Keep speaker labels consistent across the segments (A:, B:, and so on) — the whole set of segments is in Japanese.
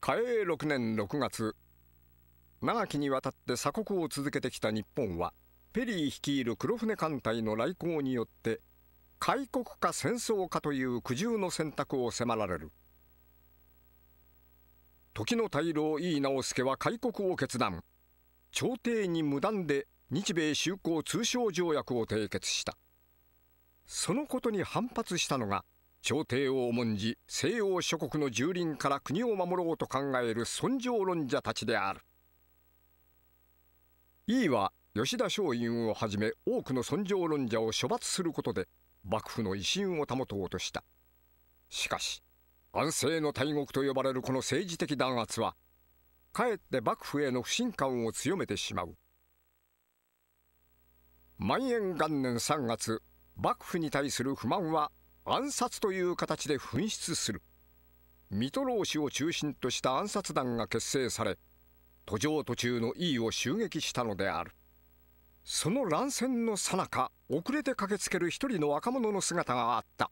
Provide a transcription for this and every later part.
A: 嘉永6年6月。長きにわたって鎖国を続けてきた日本はペリー率いる黒船艦隊の来航によって開国か戦争かという苦渋の選択を迫られる。時の大老井伊直弼は開国を決断。朝廷に無断で日米修好通商条約を締結した。そのことに反発したのが朝廷を重んじ西洋諸国の蹂躙から国を守ろうと考える尊上論者たちである。井伊は吉田松陰をはじめ多くの尊上論者を処罰することで幕府の威信を保とうとした。しかし安政の大国と呼ばれるこの政治的弾圧はかえって幕府への不信感を強めてしまう。万延元年3月幕府に対する不満は暗殺という形で噴出する。水戸老氏を中心とした暗殺団が結成され途上途中の井伊を襲撃したのである。その乱戦のさなか遅れて駆けつける一人の若者の姿があった。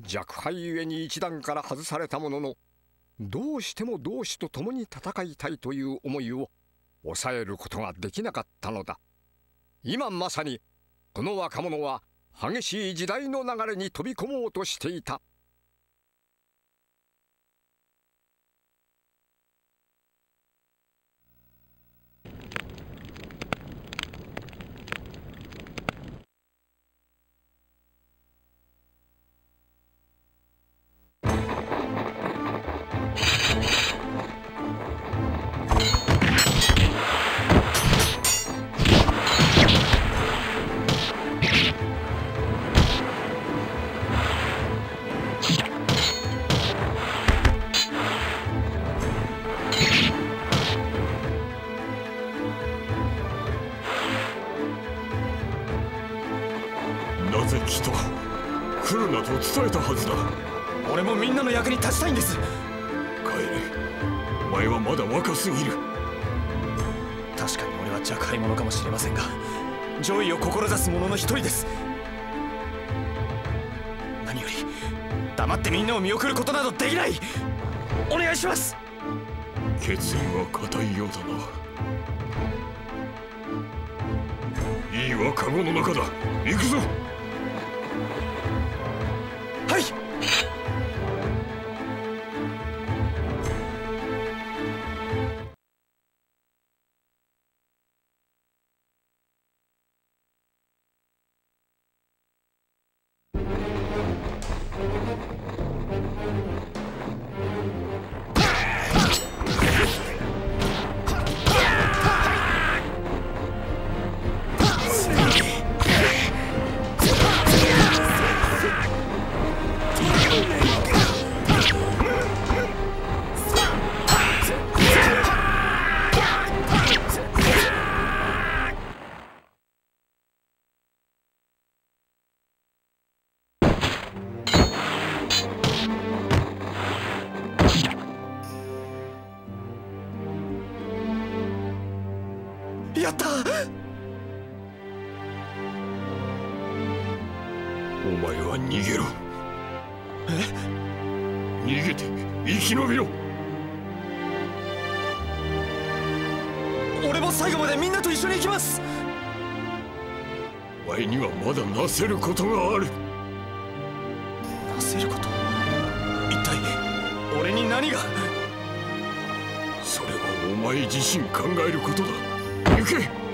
A: 弱敗ゆえに一段から外されたもののどうしても同志と共に戦いたいという思いを抑えることができなかったのだ。今まさにこの若者は激しい時代の流れに飛び込もうとしていた。
B: なぜ来た来るなと伝えたはずだ。
C: 俺もみんなの役に立ちたいんです。
B: 帰れ。お前はまだ若すぎる。
C: 確かに俺は若輩者かもしれませんが上位を志す者の一人です。何より黙ってみんなを見送ることなどできない。お願いします。
B: 決意は固いようだな。いいはカゴの中だ。行くぞ
C: Thank you. やった。
B: お前は逃げろ。え？逃げて生き延びろ。
C: 俺も最後までみんなと一緒に行きます。
B: お前にはまだなせることがある。
C: なせること？一体俺に何が？
B: それはお前自身考えることだ行け